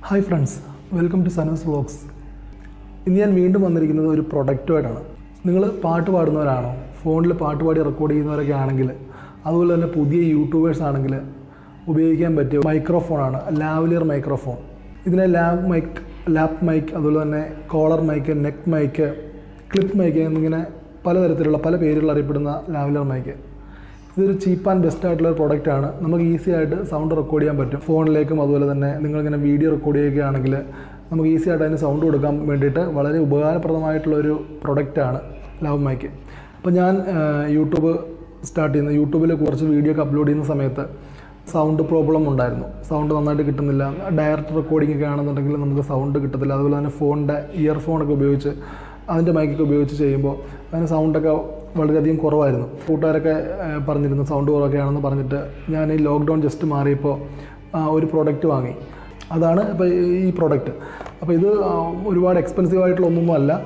Hi friends welcome to Sanoos vlogs ഇന്ന് ഞാൻ വീണ്ടും വന്നിരിക്കുന്നത് ഒരു പ്രൊഡക്റ്റുമായിട്ടാണ് നിങ്ങൾ പാട്ട് പാടുന്നവരാണോ? ഫോണിൽ പാട്ട് പാടി റെക്കോർഡ് ചെയ്യുന്നവരൊക്കെ ആണെങ്കിൽ അതുപോലെ തന്നെ പുതിയ യൂട്യൂബേഴ്സ് ആണെങ്കിൽ ഉപയോഗിക്കാൻ പറ്റിയ മൈക്രോഫോണാണ് ലാവലിയർ മൈക്രോഫോൺ ഇതിനെ ലാബ് മൈക്ക് ലാപ്പ് മൈക്ക് അതുപോലെ തന്നെ collar mic neck mic clip mic എന്നിങ്ങനെ പലതരത്തിലുള്ള പല പേരുകൾ അറിയപ്പെടുന്ന ലാവലിയർ മൈക്ക് ഇതൊരു ചീപ്പ് ആൻഡ് ബെസ്റ്റ് ആയിട്ടുള്ള ഒരു പ്രോഡക്റ്റ് ആണ്. നമുക്ക് ഈസി ആയിട്ട് സൗണ്ട് റെക്കോർഡ് ചെയ്യാൻ പറ്റും. ഫോണിലേക്കും അതുപോലെ തന്നെ നിങ്ങളിങ്ങനെ വീഡിയോ റെക്കോർഡ് ചെയ്യുകയാണെങ്കിൽ നമുക്ക് ഈസി ആയിട്ട് അതിന് സൗണ്ട് കൊടുക്കാൻ വേണ്ടിയിട്ട് വളരെ ഉപകാരപ്രദമായിട്ടുള്ള ഒരു പ്രൊഡക്റ്റാണ് ലവ് മൈക്ക് അപ്പോൾ ഞാൻ യൂട്യൂബ് സ്റ്റാർട്ട് ചെയ്യുന്ന യൂട്യൂബിൽ കുറച്ച് വീഡിയോ ഒക്കെ അപ്ലോഡ് ചെയ്യുന്ന സമയത്ത് സൗണ്ട് പ്രോബ്ലം ഉണ്ടായിരുന്നു. സൗണ്ട് നന്നായിട്ട് കിട്ടുന്നില്ല. ഡയറക്റ്റ് റെക്കോർഡിംഗ് ഒക്കെ ആണെന്നുണ്ടെങ്കിൽ നമുക്ക് സൗണ്ട് കിട്ടത്തില്ല. അതുപോലെ തന്നെ ഫോണിന്റെ ഇയർഫോണൊക്കെ ഉപയോഗിച്ച് അതിന്റെ മൈക്കൊക്കെ ഉപയോഗിച്ച് ചെയ്യുമ്പോൾ അതിന് സൗണ്ടൊക്കെ വളരെയധികം കുറവായിരുന്നു. കൂട്ടുകാരൊക്കെ പറഞ്ഞിരുന്നു സൗണ്ട് കുറവൊക്കെയാണെന്ന് പറഞ്ഞിട്ട് ഞാൻ ഈ ലോക്ക്ഡൗൺ ജസ്റ്റ് മാറിയപ്പോൾ ഒരു പ്രോഡക്റ്റ് വാങ്ങി. അതാണ് ഇപ്പോൾ ഈ പ്രോഡക്റ്റ് അപ്പോൾ ഇത് ഒരുപാട് എക്സ്പെൻസീവ് ആയിട്ടുള്ള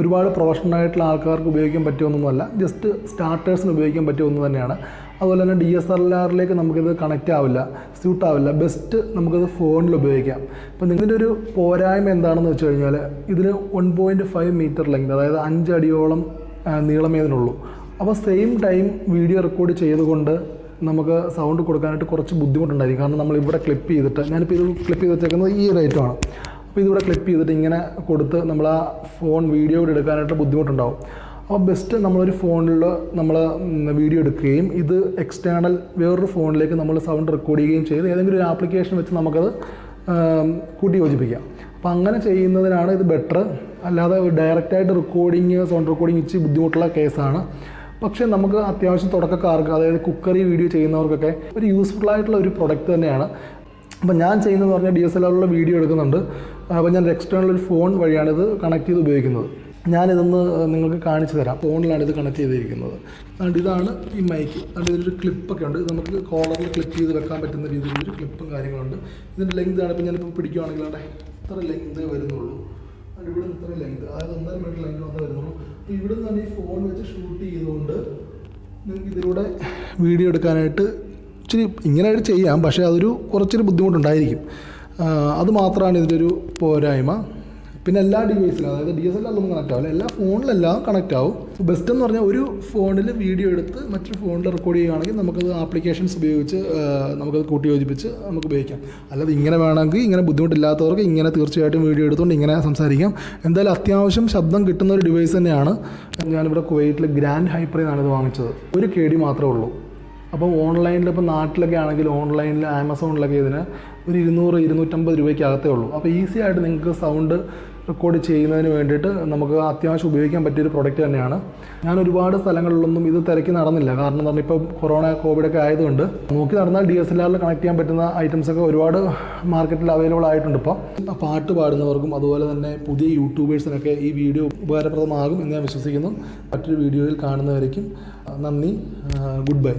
ഒരുപാട് പ്രൊഫഷണൽ ആയിട്ടുള്ള ആൾക്കാർക്ക് ഉപയോഗിക്കാൻ പറ്റിയ ഒന്നൊന്നുമല്ല ജസ്റ്റ് സ്റ്റാർട്ടേഴ്സിന് ഉപയോഗിക്കാൻ പറ്റിയ ഒന്ന് തന്നെയാണ്. അതുപോലെ തന്നെ ഡി എസ് എൽ ആറിലേക്ക് നമുക്കിത് കണക്റ്റ് ആവില്ല സ്യൂട്ട് ആവില്ല. ബെസ്റ്റ് നമുക്കിത് ഫോണിൽ ഉപയോഗിക്കാം. അപ്പോൾ നിങ്ങളുടെ ഒരു പോരായ്മ എന്താണെന്ന് വെച്ച് കഴിഞ്ഞാൽ ഇതിന് one point five metre length അതായത് അഞ്ചടിയോളം നീളമേ ഇതിനുള്ളൂ അപ്പോൾ സെയിം ടൈം വീഡിയോ റെക്കോർഡ് ചെയ്തുകൊണ്ട് നമുക്ക് സൗണ്ട് കൊടുക്കാനായിട്ട് കുറച്ച് ബുദ്ധിമുട്ടുണ്ടായിരിക്കും. കാരണം നമ്മൾ ഇവിടെ ക്ലിപ്പ് ചെയ്തിട്ട് ഞാനിപ്പോൾ ഇത് ക്ലിപ്പ് ചെയ്ത് വെച്ചേക്കുന്നത് ഈ റേറ്റുമാണ് അപ്പോൾ ഇതിവിടെ ക്ലിപ്പ് ചെയ്തിട്ട് ഇങ്ങനെ കൊടുത്ത് നമ്മൾ ആ ഫോൺ വീഡിയോ എടുക്കാനായിട്ട് ബുദ്ധിമുട്ടുണ്ടാവും. അപ്പോൾ ബെസ്റ്റ് നമ്മളൊരു ഫോണിൽ നമ്മൾ വീഡിയോ എടുക്കുകയും ഇത് എക്സ്റ്റേണൽ വേറൊരു ഫോണിലേക്ക് നമ്മൾ സൗണ്ട് റെക്കോർഡ് ചെയ്യുകയും ചെയ്ത് ഏതെങ്കിലും ഒരു ആപ്ലിക്കേഷൻ വെച്ച് നമുക്കത് കൂട്ടി യോജിപ്പിക്കാം. അപ്പോൾ അങ്ങനെ ചെയ്യുന്നതിനാണ് ഇത് ബെറ്റർ അല്ലാതെ ഡയറക്റ്റായിട്ട് റെക്കോർഡിങ് സൗണ്ട് റെക്കോർഡിങ് ഇച്ചിരി ബുദ്ധിമുട്ടുള്ള കേസാണ് പക്ഷേ നമുക്ക് അത്യാവശ്യം തുടക്കക്കാർക്ക് അതായത് കുക്കറി വീഡിയോ ചെയ്യുന്നവർക്കൊക്കെ ഒരു യൂസ്ഫുൾ ആയിട്ടുള്ള ഒരു പ്രൊഡക്റ്റ് തന്നെയാണ്. അപ്പോൾ ഞാൻ ചെയ്യുന്നതെന്ന് പറഞ്ഞാൽ ഡി എസ് എൽ ആറിലുള്ള വീഡിയോ എടുക്കുന്നുണ്ട്. അപ്പോൾ ഞാൻ എക്സ്റ്റേണൽ ഒരു ഫോൺ വഴിയാണ് ഇത് കണക്ട് ചെയ്ത് ഉപയോഗിക്കുന്നത്. ഞാനിതൊന്ന് നിങ്ങൾക്ക് കാണിച്ചു തരാം. ഫോണിലാണ് ഇത് കണക്ട് ചെയ്തിരിക്കുന്നത്. അതുകൊണ്ട് ഇതാണ് ഈ മൈക്ക് അതുകൊണ്ട് ഇതിലൊരു ക്ലിപ്പൊക്കെ ഉണ്ട്. നമുക്ക് കോളറിൽ ക്ലിപ്പ് ചെയ്ത് വെക്കാൻ പറ്റുന്ന രീതിയിലൊരു ക്ലിപ്പും കാര്യങ്ങളുണ്ട്. ഇതിന്റെ ലെങ്ത് ആണ്. ഇപ്പോൾ ഞാനിപ്പോൾ പിടിക്കുകയാണെങ്കിൽ അവിടെ ഇത്ര ലെങ്ത് വരുന്നുള്ളൂ? അതുകൊണ്ട് ഇവിടെ ഇത്ര ലെങ്ത് അതായത് ഒന്നര മീറ്റർ ലെങ്ത് മാത്രമേ വരുന്നുള്ളൂ. അപ്പോൾ ഇവിടെ നിന്നാണ് ഈ ഫോൺ വെച്ച് ഷൂട്ട് ചെയ്തുകൊണ്ട് നിങ്ങൾക്ക് ഇതിലൂടെ വീഡിയോ എടുക്കാനായിട്ട് ഇച്ചിരി ഇങ്ങനെയായിട്ട് ചെയ്യാം. പക്ഷേ അതൊരു കുറച്ചൊരു ബുദ്ധിമുട്ടുണ്ടായിരിക്കും. അത് മാത്രമാണ് ഇതിന്റെ ഒരു പോരായ്മ. പിന്നെ എല്ലാ ഡിവൈസിലും അതായത് ഡി എസ് എൽ ഒന്നും കണക്റ്റ് ആവില്ല. എല്ലാ ഫോണിലെല്ലാം കണക്ട് ആവും. ബെസ്റ്റ് എന്ന് പറഞ്ഞാൽ ഒരു ഫോണിൽ വീഡിയോ എടുത്ത് മറ്റൊരു ഫോണിൽ റെക്കോർഡ് ചെയ്യുകയാണെങ്കിൽ നമുക്കത് ആപ്ലിക്കേഷൻസ് ഉപയോഗിച്ച് നമുക്കത് കൂട്ടി യോജിപ്പിച്ച് നമുക്ക് ഉപയോഗിക്കാം. അല്ലാതെ ഇങ്ങനെ വേണമെങ്കിൽ ഇങ്ങനെ ബുദ്ധിമുട്ടില്ലാത്തവർക്ക് ഇങ്ങനെ തീർച്ചയായിട്ടും വീഡിയോ എടുത്തുകൊണ്ട് ഇങ്ങനെ സംസാരിക്കാം. എന്തായാലും അത്യാവശ്യം ശബ്ദം കിട്ടുന്ന ഒരു ഡിവൈസ് തന്നെയാണ്. ഞാനിവിടെ കുവൈറ്റിൽ ഗ്രാൻഡ് ഹൈപ്പറിൽ നിന്നാണ് ഇത് വാങ്ങിച്ചത്. ഒരു കെ ഡി മാത്രമേ ഉള്ളൂ. അപ്പോൾ ഓൺലൈനിൽ ഇപ്പോൾ നാട്ടിലൊക്കെ ആണെങ്കിൽ ഓൺലൈനിൽ ആമസോണിലൊക്കെ ഇതിന് ഒരു ഇരുന്നൂറ് ഇരുന്നൂറ്റമ്പത് രൂപയ്ക്കകത്തേ ഉള്ളൂ. അപ്പോൾ ഈസി ആയിട്ട് നിങ്ങൾക്ക് സൗണ്ട് റെക്കോർഡ് ചെയ്യുന്നതിന് വേണ്ടിയിട്ട് നമുക്ക് അത്യാവശ്യം ഉപയോഗിക്കാൻ പറ്റിയൊരു പ്രൊഡക്റ്റ് തന്നെയാണ്. ഞാൻ ഒരുപാട് സ്ഥലങ്ങളിലൊന്നും ഇത് തിരക്കി നടന്നില്ല. കാരണം എന്ന് പറഞ്ഞാൽ ഇപ്പോൾ കൊറോണ കോവിഡൊക്കെ ആയതുകൊണ്ട് നോക്കി നടന്നാൽ ഡി എസ് എൽ ആറിൽ കണക്ട് ചെയ്യാൻ പറ്റുന്ന ഐറ്റംസൊക്കെ ഒരുപാട് മാർക്കറ്റിൽ അവൈലബിൾ ആയിട്ടുണ്ട് ഇപ്പോൾ പാട്ട് പാടുന്നവർക്കും അതുപോലെ തന്നെ പുതിയ യൂട്യൂബേഴ്സിനൊക്കെ ഈ വീഡിയോ ഉപകാരപ്രദമാകും എന്ന് ഞാൻ വിശ്വസിക്കുന്നു. മറ്റൊരു വീഡിയോയിൽ കാണുന്നവരേക്കും നന്ദി ഗുഡ് ബൈ